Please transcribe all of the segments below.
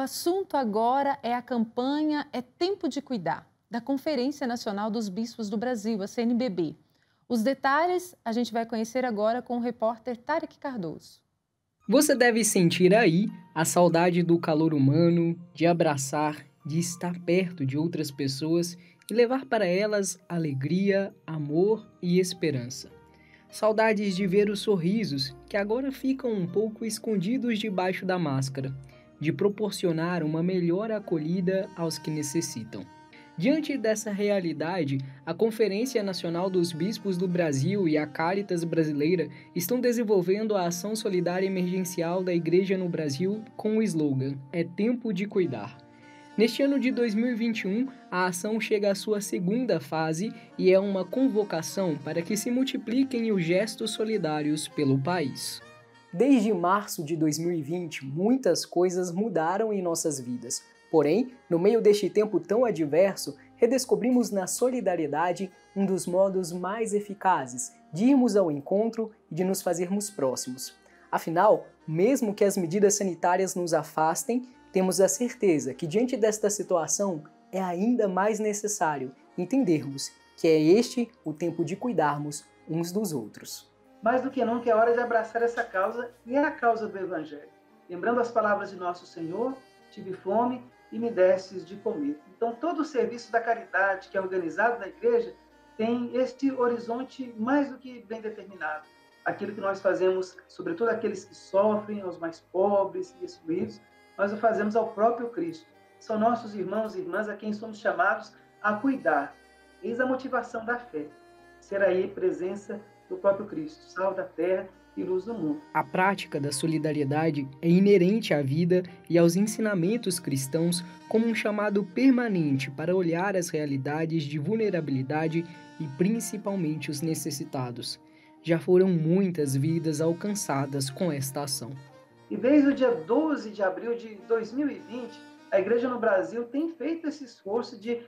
assunto agora é a campanha É Tempo de Cuidar, da Conferência Nacional dos Bispos do Brasil, a CNBB. Os detalhes a gente vai conhecer agora com o repórter Tarek Cardoso. Você deve sentir aí a saudade do calor humano, de abraçar, de estar perto de outras pessoas e levar para elas alegria, amor e esperança. Saudades de ver os sorrisos que agora ficam um pouco escondidos debaixo da máscara, de proporcionar uma melhor acolhida aos que necessitam. Diante dessa realidade, a Conferência Nacional dos Bispos do Brasil e a Caritas Brasileira estão desenvolvendo a ação solidária emergencial da Igreja no Brasil com o slogan É Tempo de Cuidar. Neste ano de 2021, a ação chega à sua segunda fase e é uma convocação para que se multipliquem os gestos solidários pelo país. Desde março de 2020, muitas coisas mudaram em nossas vidas. Porém, no meio deste tempo tão adverso, redescobrimos na solidariedade um dos modos mais eficazes de irmos ao encontro e de nos fazermos próximos. Afinal, mesmo que as medidas sanitárias nos afastem, temos a certeza que, diante desta situação, é ainda mais necessário entendermos que é este o tempo de cuidarmos uns dos outros. Mais do que nunca é hora de abraçar essa causa e a causa do Evangelho. Lembrando as palavras de nosso Senhor, tive fome e me destes de comer. Então, todo o serviço da caridade que é organizado na igreja tem este horizonte mais do que bem determinado. Aquilo que nós fazemos, sobretudo aqueles que sofrem, aos mais pobres e excluídos, nós o fazemos ao próprio Cristo. São nossos irmãos e irmãs a quem somos chamados a cuidar. Eis a motivação da fé. Ser aí presença do próprio Cristo, sal da terra e luz do mundo. A prática da solidariedade é inerente à vida e aos ensinamentos cristãos como um chamado permanente para olhar as realidades de vulnerabilidade e principalmente os necessitados. Já foram muitas vidas alcançadas com esta ação. E desde o dia 12 de abril de 2020, a igreja no Brasil tem feito esse esforço de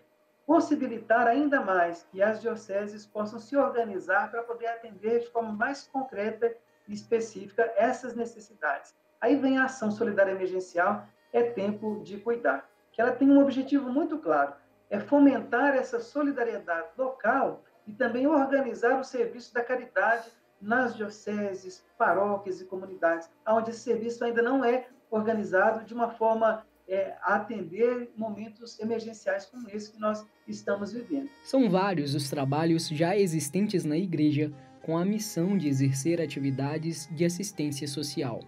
possibilitar ainda mais que as dioceses possam se organizar para poder atender de forma mais concreta e específica essas necessidades. Aí vem a ação solidária emergencial, é tempo de cuidar, que ela tem um objetivo muito claro, é fomentar essa solidariedade local e também organizar o serviço da caridade nas dioceses, paróquias e comunidades, onde esse serviço ainda não é organizado de uma forma é, atender momentos emergenciais como esse que nós estamos vivendo. São vários os trabalhos já existentes na igreja com a missão de exercer atividades de assistência social.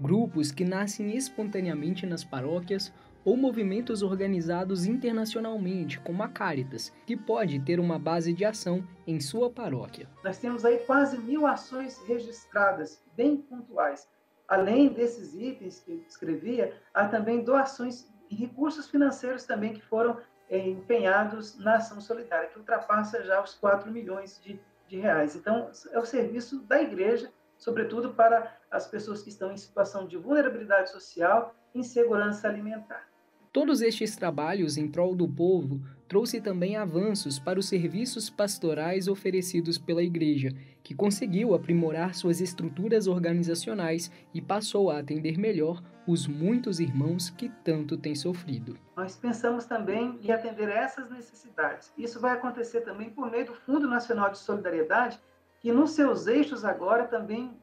Grupos que nascem espontaneamente nas paróquias ou movimentos organizados internacionalmente, como a Caritas, que pode ter uma base de ação em sua paróquia. Nós temos aí quase mil ações registradas, bem pontuais. Além desses itens que eu descrevia, há também doações e recursos financeiros também que foram é, empenhados na ação solidária, que ultrapassa já os 4 milhões de, de reais. Então, é o serviço da igreja, sobretudo para as pessoas que estão em situação de vulnerabilidade social e insegurança alimentar. Todos estes trabalhos em prol do povo trouxe também avanços para os serviços pastorais oferecidos pela Igreja, que conseguiu aprimorar suas estruturas organizacionais e passou a atender melhor os muitos irmãos que tanto têm sofrido. Nós pensamos também em atender essas necessidades. Isso vai acontecer também por meio do Fundo Nacional de Solidariedade, que nos seus eixos agora também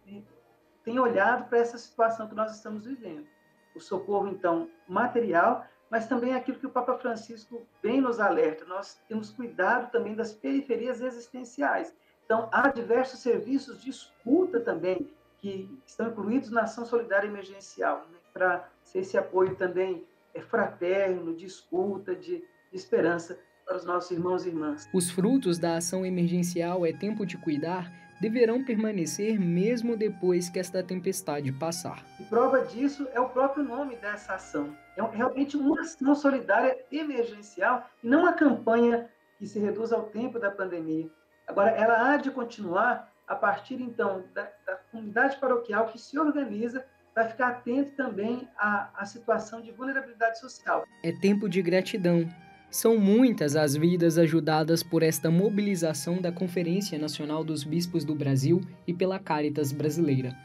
tem olhado para essa situação que nós estamos vivendo. O socorro, então, material, mas também aquilo que o Papa Francisco bem nos alerta, nós temos cuidado também das periferias existenciais. Então, há diversos serviços de escuta também que estão incluídos na ação solidária emergencial, né, para ser esse apoio também é, fraterno, de escuta, de, de esperança para os nossos irmãos e irmãs. Os frutos da ação emergencial é tempo de cuidar deverão permanecer mesmo depois que esta tempestade passar. E prova disso é o próprio nome dessa ação. É realmente uma ação solidária emergencial e não uma campanha que se reduz ao tempo da pandemia. Agora, ela há de continuar a partir, então, da, da comunidade paroquial que se organiza para ficar atento também à, à situação de vulnerabilidade social. É tempo de gratidão são muitas as vidas ajudadas por esta mobilização da Conferência Nacional dos Bispos do Brasil e pela Caritas Brasileira.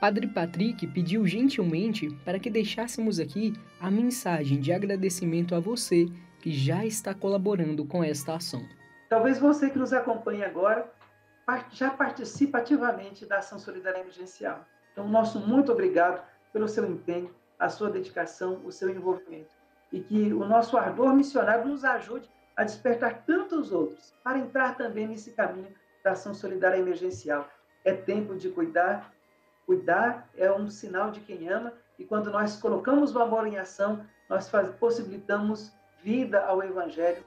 Padre Patrick pediu gentilmente para que deixássemos aqui a mensagem de agradecimento a você que já está colaborando com esta ação. Talvez você que nos acompanha agora já participe ativamente da ação solidária emergencial. Então, nosso muito obrigado pelo seu empenho, a sua dedicação, o seu envolvimento. E que o nosso ardor missionário nos ajude a despertar tantos outros para entrar também nesse caminho da ação solidária emergencial. É tempo de cuidar. Cuidar é um sinal de quem ama, e quando nós colocamos o amor em ação, nós possibilitamos vida ao Evangelho.